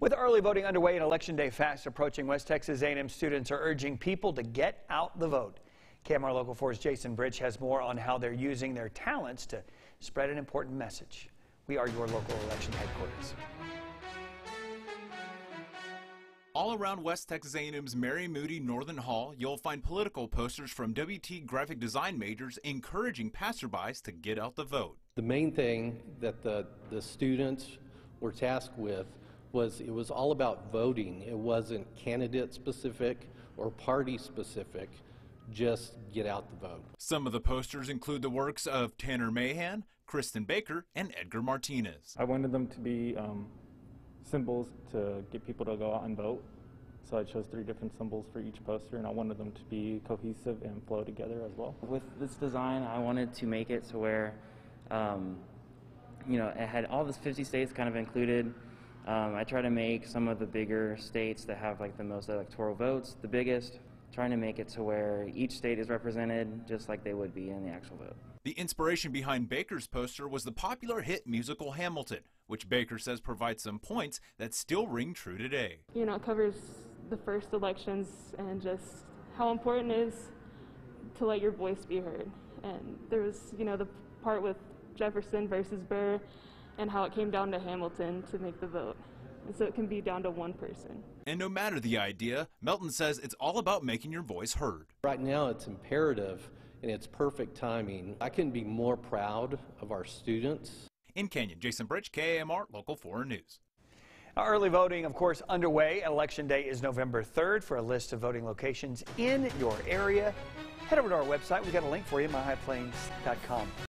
With early voting underway and Election Day fast approaching, West Texas A&M students are urging people to get out the vote. KAMR Local 4's Jason Bridge has more on how they're using their talents to spread an important message. We are your local election headquarters. All around West Texas A&M's Mary Moody Northen Hall, you'll find political posters from WT graphic design majors encouraging passerbys to get out the vote. The main thing that the, the students were tasked with was it was all about voting. It wasn't candidate specific or party specific. Just get out the vote. Some of the posters include the works of Tanner Mahan, Kristen Baker, and Edgar Martinez. I wanted them to be um, symbols to get people to go out and vote. So I chose three different symbols for each poster, and I wanted them to be cohesive and flow together as well. With this design, I wanted to make it to where, um, you know, it had all the 50 states kind of included. Um, I try to make some of the bigger states that have like the most electoral votes the biggest, trying to make it to where each state is represented just like they would be in the actual vote. The inspiration behind Baker's poster was the popular hit musical Hamilton, which Baker says provides some points that still ring true today. You know, it covers the first elections and just how important it is to let your voice be heard. And there was, you know, the part with Jefferson versus Burr and how it came down to Hamilton to make the vote. And so it can be down to one person. And no matter the idea, Melton says it's all about making your voice heard. Right now, it's imperative and it's perfect timing. I couldn't be more proud of our students. In Canyon, Jason Bridge, KAMR Local 4 News. Now, early voting, of course, underway. Election Day is November 3rd. For a list of voting locations in your area, head over to our website. We've got a link for you, myhighplains.com.